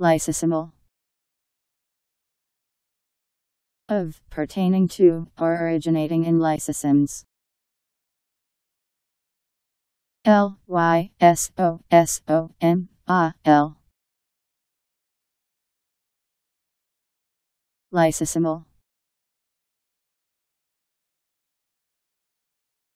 Lysosomal of, pertaining to, or originating in lysosomes. L Y S O S O M A L. Lysosomal